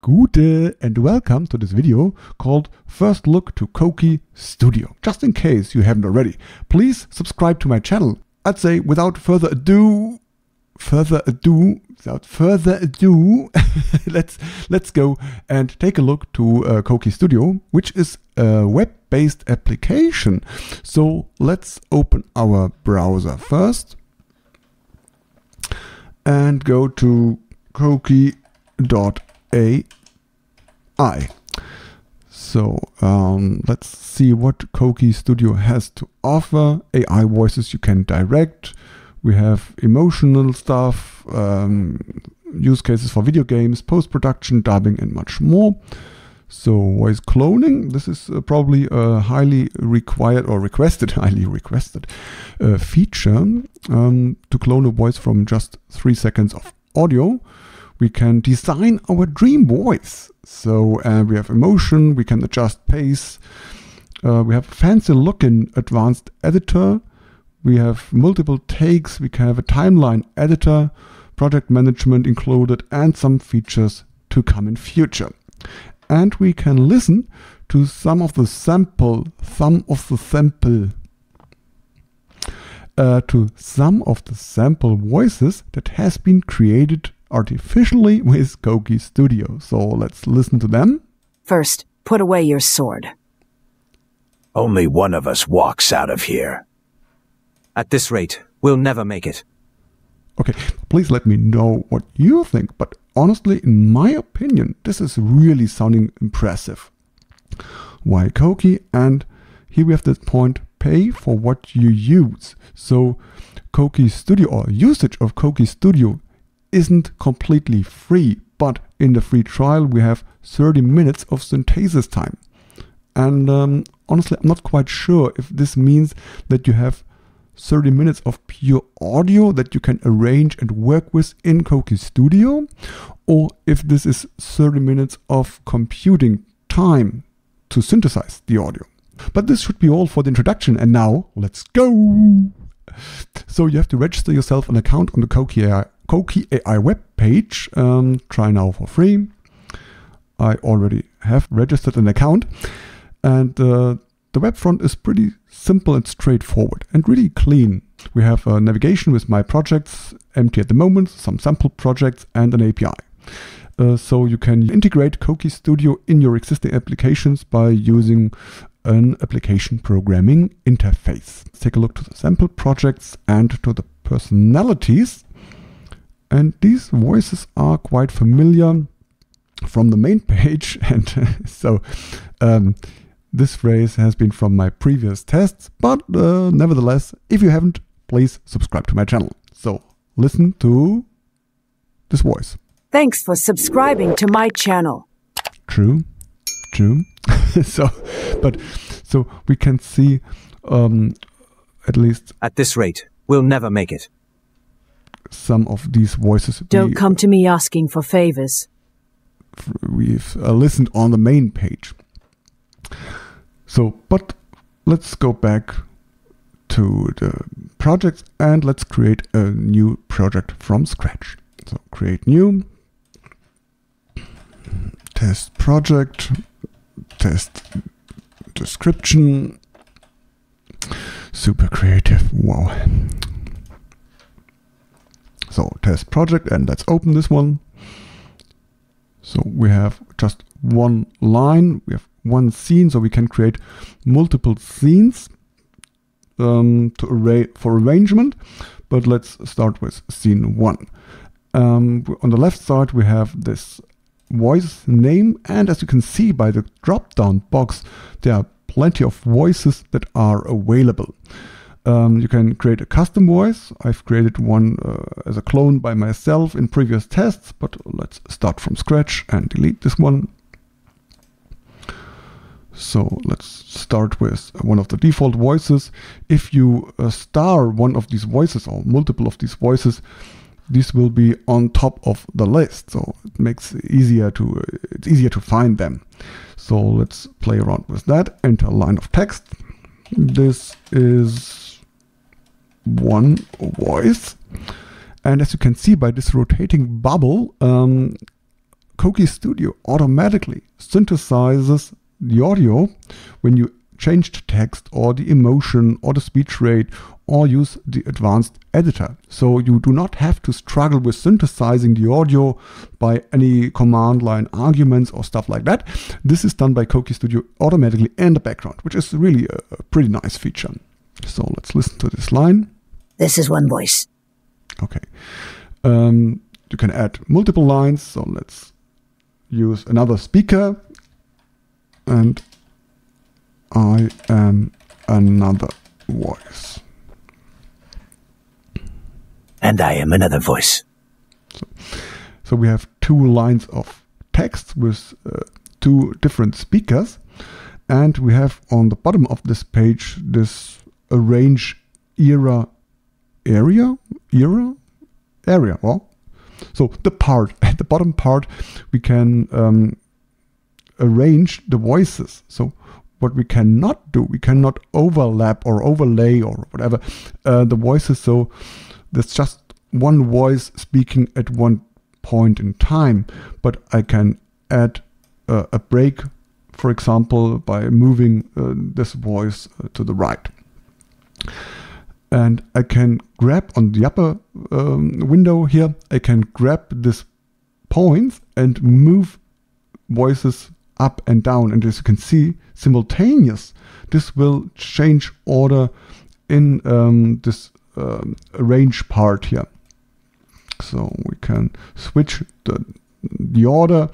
Gute and welcome to this video called First Look to Coqui Studio. Just in case you haven't already, please subscribe to my channel. I'd say without further ado, further ado, without further ado, let's let's go and take a look to uh, Coqui Studio, which is a web-based application. So let's open our browser first and go to coqui.ai. So um, let's see what Coqui Studio has to offer. AI voices you can direct. We have emotional stuff, um, use cases for video games, post production, dubbing, and much more. So voice cloning, this is uh, probably a highly required or requested, highly requested uh, feature um, to clone a voice from just three seconds of audio. We can design our dream voice. So uh, we have emotion, we can adjust pace. Uh, we have a fancy looking advanced editor. We have multiple takes. We can have a timeline editor, project management included, and some features to come in future and we can listen to some of the sample, some of the sample, uh, to some of the sample voices that has been created artificially with Coqui Studio. So let's listen to them. First, put away your sword. Only one of us walks out of here. At this rate, we'll never make it. Okay, please let me know what you think, but honestly, in my opinion, this is really sounding impressive. Why Coqui? And here we have this point, pay for what you use. So Coqui Studio or usage of Coqui Studio isn't completely free, but in the free trial we have 30 minutes of synthesis time. And um, honestly, I'm not quite sure if this means that you have 30 minutes of pure audio that you can arrange and work with in Coqui Studio, or if this is 30 minutes of computing time to synthesize the audio. But this should be all for the introduction, and now let's go! So you have to register yourself an account on the Coqui AI, Coqui AI web page. Um, try now for free. I already have registered an account, and uh, the web front is pretty simple and straightforward and really clean. We have a navigation with my projects, empty at the moment, some sample projects and an API. Uh, so you can integrate Coqui Studio in your existing applications by using an application programming interface. Let's take a look to the sample projects and to the personalities. And these voices are quite familiar from the main page. And so um, this phrase has been from my previous tests, but uh, nevertheless, if you haven't, please subscribe to my channel. So listen to this voice. Thanks for subscribing to my channel. True, true. so, but so we can see um, at least At this rate, we'll never make it. Some of these voices Don't we, come to me asking for favors. we've uh, listened on the main page. So, but let's go back to the project and let's create a new project from scratch. So create new, test project, test description, super creative, wow. So test project and let's open this one. So we have just one line, we have one scene, so we can create multiple scenes um, to array for arrangement. But let's start with scene one. Um, on the left side, we have this voice name, and as you can see by the drop-down box, there are plenty of voices that are available. Um, you can create a custom voice. I've created one uh, as a clone by myself in previous tests, but let's start from scratch and delete this one. So let's start with one of the default voices. If you uh, star one of these voices or multiple of these voices, these will be on top of the list. So it makes it easier to uh, it's easier to find them. So let's play around with that. Enter line of text. This is one voice. And as you can see by this rotating bubble, um, Coqui Studio automatically synthesizes the audio when you change the text or the emotion or the speech rate or use the advanced editor. So you do not have to struggle with synthesizing the audio by any command line arguments or stuff like that. This is done by Coqui Studio automatically in the background, which is really a, a pretty nice feature. So let's listen to this line. This is one voice. Okay. Um, you can add multiple lines. So let's use another speaker. And I am another voice. And I am another voice. So we have two lines of text with uh, two different speakers. And we have on the bottom of this page this arrange era area era area well. So the part at the bottom part we can um, arrange the voices. So what we cannot do we cannot overlap or overlay or whatever uh, the voices. So there's just one voice speaking at one point in time. But i can add uh, a break for example by moving uh, this voice uh, to the right and I can grab on the upper um, window here, I can grab this points and move voices up and down. And as you can see, simultaneous, this will change order in um, this um, arrange part here. So we can switch the, the order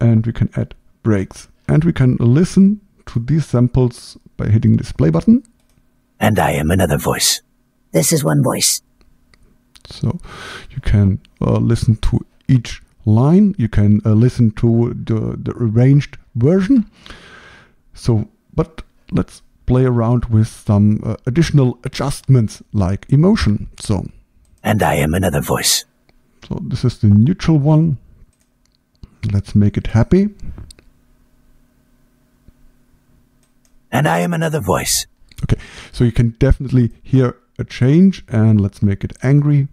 and we can add breaks. And we can listen to these samples by hitting this play button. And I am another voice. This is one voice. So you can uh, listen to each line. You can uh, listen to the, the arranged version. So, but let's play around with some uh, additional adjustments like emotion. So, And I am another voice. so this is the neutral one. Let's make it happy. And I am another voice. Okay, so you can definitely hear a change, and let's make it angry.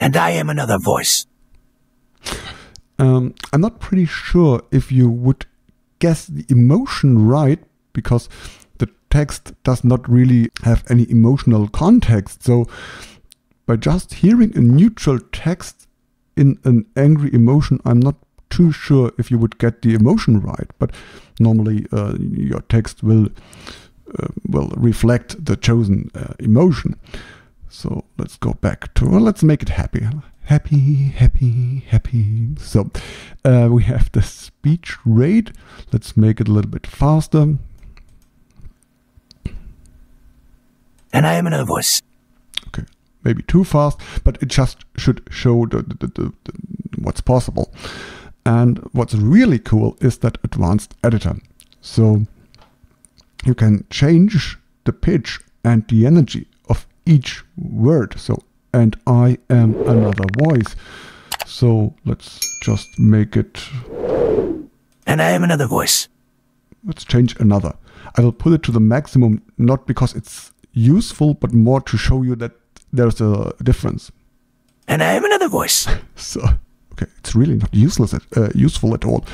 And I am another voice. Um, I'm not pretty sure if you would guess the emotion right because the text does not really have any emotional context. So, by just hearing a neutral text in an angry emotion, I'm not too sure if you would get the emotion right. But normally, uh, your text will uh, will reflect the chosen uh, emotion. So let's go back to well, let's make it happy. Happy, happy, happy. So uh, we have the speech rate. Let's make it a little bit faster. And I am another voice. Okay, maybe too fast, but it just should show the, the, the, the, what's possible. And what's really cool is that advanced editor. So you can change the pitch and the energy of each word. So, and I am another voice. So let's just make it, And I am another voice. let's change another. I will put it to the maximum, not because it's useful, but more to show you that there's a difference. And I am another voice. So, okay, it's really not useless, at, uh, useful at all.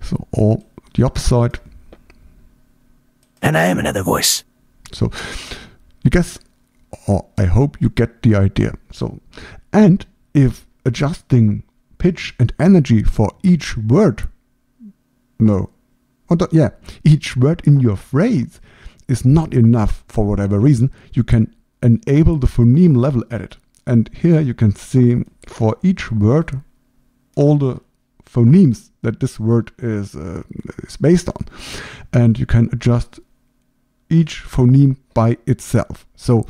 So, all the opposite. And I am another voice. So, you guess, or I hope you get the idea. So, and if adjusting pitch and energy for each word, no, not, yeah, each word in your phrase is not enough for whatever reason, you can enable the phoneme level edit. And here you can see for each word all the phonemes that this word is, uh, is based on. And you can adjust each phoneme by itself. So,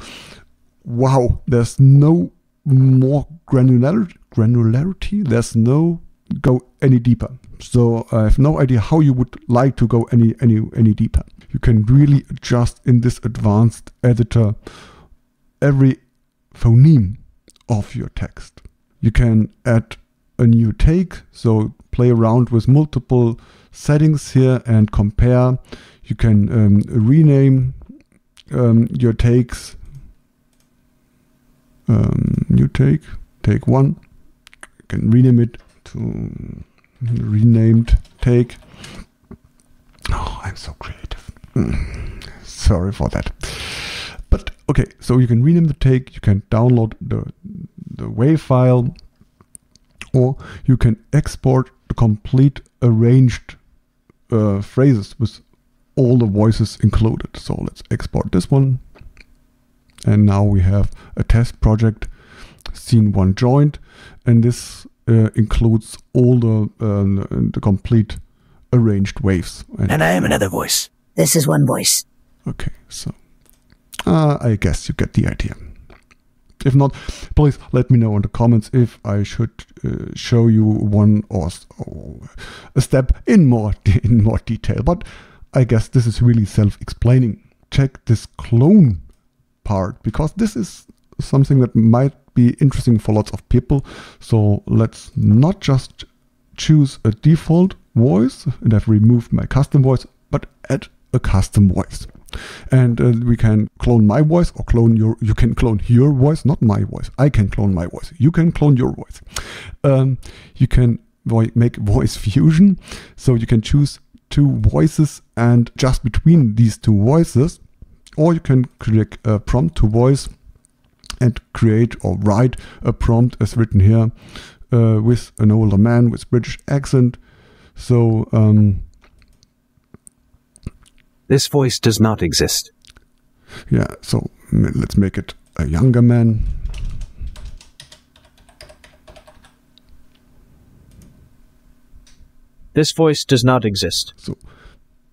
wow, there's no more granular granularity. There's no go any deeper. So I have no idea how you would like to go any any any deeper. You can really adjust in this advanced editor every phoneme of your text. You can add a new take, so play around with multiple settings here and compare. You can um, rename um, your takes. Um, new take, take one, You can rename it to renamed take. Oh, I'm so creative. Sorry for that. But okay, so you can rename the take, you can download the the WAV file, or you can export the complete arranged uh, phrases with all the voices included. So let's export this one. And now we have a test project, scene one joined, and this uh, includes all the uh, the complete arranged waves. And I am another voice. This is one voice. Okay, so uh, I guess you get the idea. If not, please let me know in the comments if I should uh, show you one or, s- a step in more in more detail. But I guess this is really self-explaining. Check this clone part because this is something that might be interesting for lots of people. So let's not just choose a default voice and I've removed my custom voice, but add a custom voice. And uh, we can clone my voice or clone your, you can clone your voice, not my voice. I can clone my voice. You can clone your voice. Um, you can voi- make voice fusion. So you can choose two voices and just between these two voices, or you can click a prompt to voice and create or write a prompt as written here uh, with an older man with British accent. So um, This voice does not exist. yeah, so let's make it a younger man. This voice does not exist. So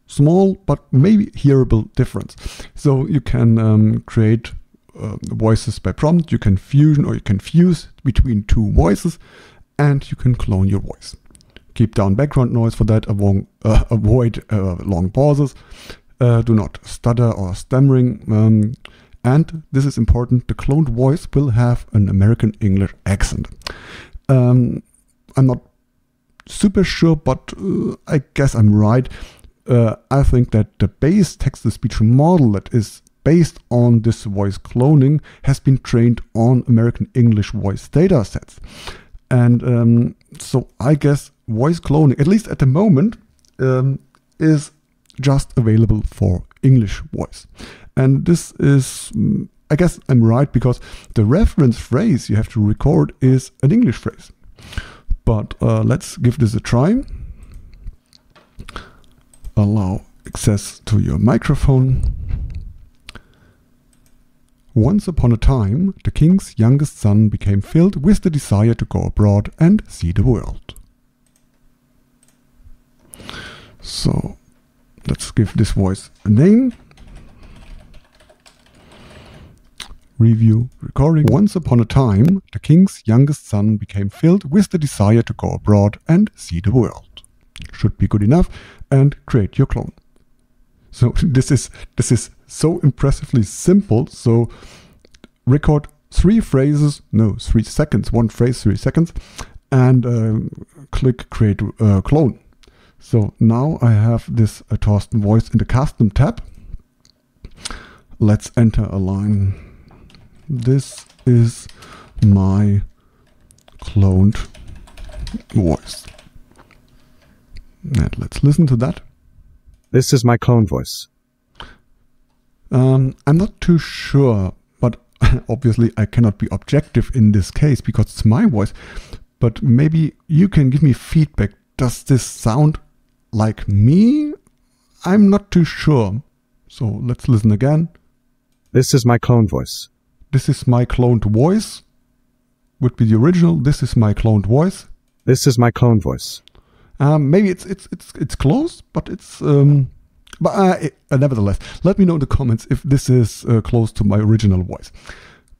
small but maybe hearable difference. So you can um, create uh, voices by prompt. You can fusion or you can fuse between two voices, and you can clone your voice. Keep down background noise for that. Avoid, uh, avoid uh, long pauses. Uh, do not stutter or stammering. Um, and this is important. The cloned voice will have an American English accent. Um, I'm not super sure, but uh, I guess I'm right. Uh, I think that the base text to speech model that is based on this voice cloning has been trained on American English voice data sets. And um, so I guess voice cloning, at least at the moment, um, is just available for English voice. And this is, mm, I guess I'm right because the reference phrase you have to record is an English phrase. But uh, let's give this a try. Allow access to your microphone. Once upon a time, the king's youngest son became filled with the desire to go abroad and see the world. So, let's give this voice a name. Review recording. Once upon a time, the king's youngest son became filled with the desire to go abroad and see the world. Should be good enough, and create your clone. So this is this is so impressively simple. So record three phrases, no, three seconds, one phrase, three seconds, and um, click create uh, clone. So now I have this uh, Thorsten voice in the custom tab. Let's enter a line. This is my cloned voice. And let's listen to that. This is my clone voice. Um, I'm not too sure, but obviously I cannot be objective in this case because it's my voice. But maybe you can give me feedback. Does this sound like me? I'm not too sure. So let's listen again. This is my cloned voice. This is my cloned voice. Would be the original. This is my cloned voice. This is my clone voice. Um, maybe it's it's it's it's close, but it's um, but uh, it- uh, nevertheless, let me know in the comments if this is uh, close to my original voice.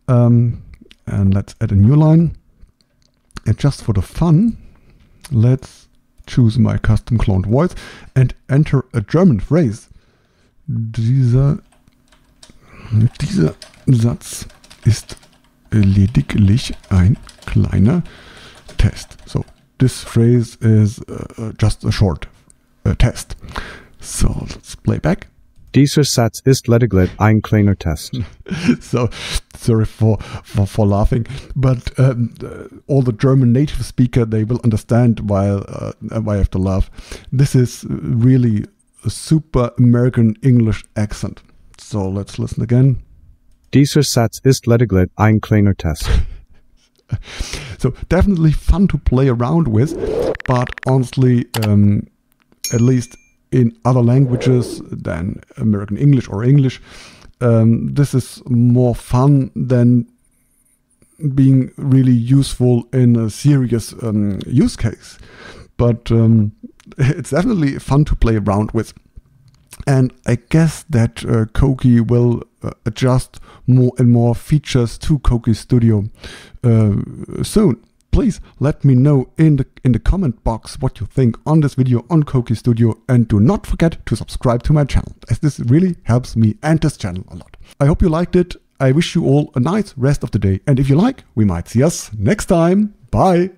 Um, and let's add a new line. And just for the fun, let's choose my custom cloned voice and enter a German phrase. Dieser dieser Satz ist lediglich ein kleiner Test. So this phrase is uh, uh, just a short uh, test. So let's play back. Dieser Satz ist lediglich ein kleiner Test. so sorry for for, for laughing, but um, uh, all the German native speaker they will understand why uh, why I have to laugh. This is really a super American English accent. So let's listen again. Dieser Satz ist lediglich ein kleiner Test. So definitely fun to play around with, but honestly, um, at least in other languages than American English or English, um, this is more fun than being really useful in a serious um, use case. But um, it's definitely fun to play around with. And I guess that uh, Coqui will uh, adjust more and more features to Coqui Studio uh, soon. Please let me know in the in the comment box what you think on this video on Coqui Studio and do not forget to subscribe to my channel as this really helps me and this channel a lot. I hope you liked it. I wish you all a nice rest of the day and if you like, we might see us next time. Bye!